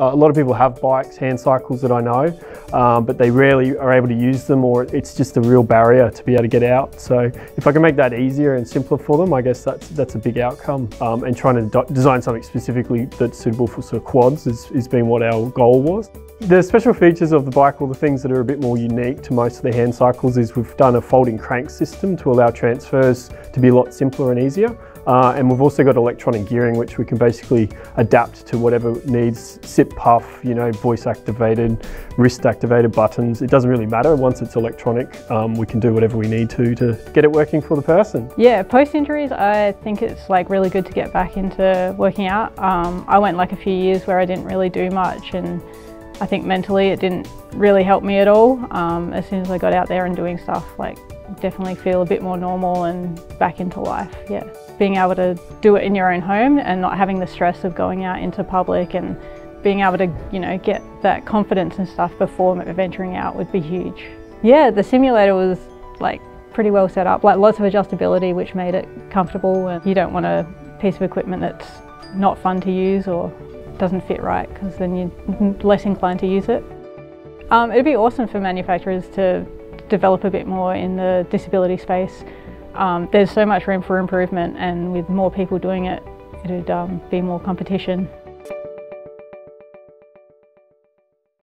A lot of people have bikes, hand cycles that I know, um, but they rarely are able to use them or it's just a real barrier to be able to get out. So if I can make that easier and simpler for them, I guess that's, that's a big outcome. Um, and trying to design something specifically that's suitable for sort of quads is, is been what our goal was. The special features of the bike, or the things that are a bit more unique to most of the hand cycles is we've done a folding crank system to allow transfers to be a lot simpler and easier. Uh, and we've also got electronic gearing, which we can basically adapt to whatever needs, sip puff, you know, voice activated, wrist activated buttons. It doesn't really matter. Once it's electronic, um, we can do whatever we need to to get it working for the person. Yeah, post injuries, I think it's like really good to get back into working out. Um, I went like a few years where I didn't really do much and I think mentally it didn't really help me at all. Um, as soon as I got out there and doing stuff, like definitely feel a bit more normal and back into life, yeah. Being able to do it in your own home and not having the stress of going out into public and being able to, you know, get that confidence and stuff before venturing out would be huge. Yeah, the simulator was like pretty well set up, like lots of adjustability which made it comfortable and you don't want a piece of equipment that's not fun to use or doesn't fit right because then you're less inclined to use it. Um, it'd be awesome for manufacturers to develop a bit more in the disability space. Um, there's so much room for improvement and with more people doing it, it'd um, be more competition.